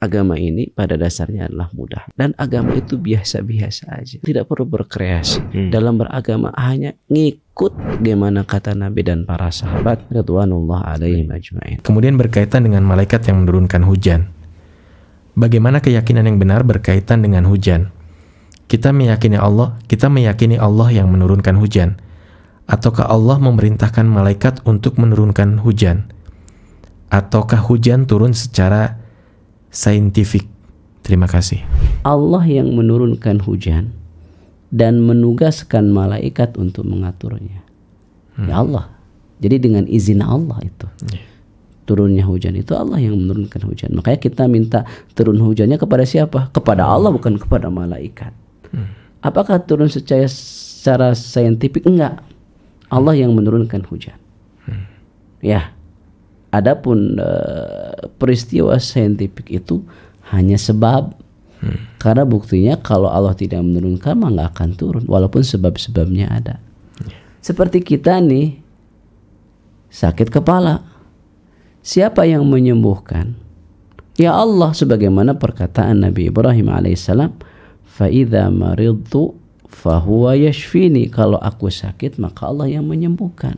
agama ini pada dasarnya adalah mudah. Dan agama itu biasa-biasa aja. Tidak perlu berkreasi. Hmm. dalam beragama hanya ngikut bagaimana kata Nabi dan para sahabat radhiyallahu alaihi majma'in kemudian berkaitan dengan malaikat yang menurunkan hujan. Bagaimana keyakinan yang benar berkaitan dengan hujan? Kita meyakini Allah kita meyakini Allah yang menurunkan hujan. Ataukah Allah memerintahkan malaikat untuk menurunkan hujan? Ataukah hujan turun secara saintifik? Terima kasih. Allah yang menurunkan hujan dan menugaskan malaikat untuk mengaturnya. Hmm. Ya Allah. Jadi dengan izin Allah itu. Yeah. Turunnya hujan itu Allah yang menurunkan hujan. Makanya kita minta turun hujannya kepada siapa? Kepada hmm. Allah bukan kepada malaikat. Hmm. Apakah turun secara secara saintifik? Enggak. Allah yang menurunkan hujan. Hmm. Ya. Adapun uh, peristiwa saintifik itu hanya sebab hmm. karena buktinya kalau Allah tidak menurunkan mah nggak akan turun walaupun sebab-sebabnya ada. Yeah. Seperti kita nih sakit kepala. Siapa yang menyembuhkan? Ya Allah sebagaimana perkataan Nabi Ibrahim alaihissalam, "Faidza maridtu fahuwa yashfini." Kalau aku sakit maka Allah yang menyembuhkan.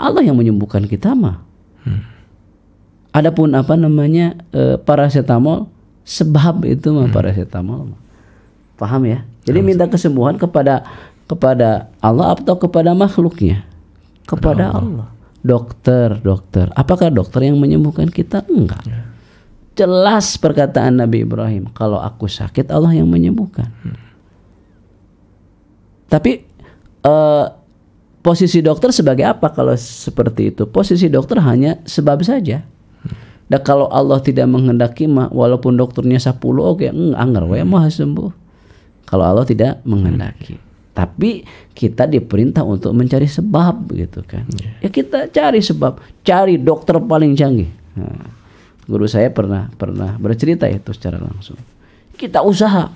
Allah yang menyembuhkan kita mah Hmm. Adapun apa namanya e, paracetamol sebab itu mah hmm. paracetamol. Paham ya? Jadi hmm. minta kesembuhan kepada kepada Allah atau kepada makhluknya? Kepada Allah. Allah. Dokter, dokter. Apakah dokter yang menyembuhkan kita? Enggak. Ya. Jelas perkataan Nabi Ibrahim, kalau aku sakit Allah yang menyembuhkan. Hmm. Tapi uh, posisi dokter sebagai apa kalau seperti itu? Posisi dokter hanya sebab saja. Dan kalau Allah tidak menghendaki mah walaupun dokternya 10 oke okay, anggar we mah sembuh. Kalau Allah tidak menghendaki. Tapi kita diperintah untuk mencari sebab gitu kan. Ya kita cari sebab, cari dokter paling canggih. Nah, guru saya pernah pernah bercerita itu secara langsung. Kita usaha.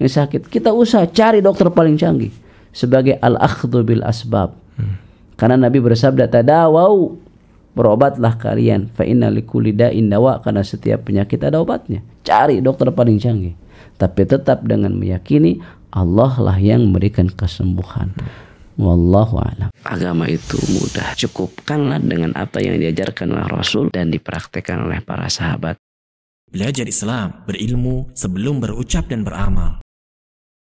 Yang sakit, kita usaha cari dokter paling canggih sebagai al-akhdhu bil asbab. Hmm. Karena Nabi bersabda tadawau berobatlah kalian fa inna likulli da'in dawa karena setiap penyakit ada obatnya. Cari dokter paling canggih. Tapi tetap dengan meyakini Allah lah yang memberikan kesembuhan. Wallahu a'lam. Agama itu mudah. Cukupkanlah dengan apa yang diajarkan oleh Rasul dan dipraktekkan oleh para sahabat. Belajar Islam, berilmu sebelum berucap dan beramal.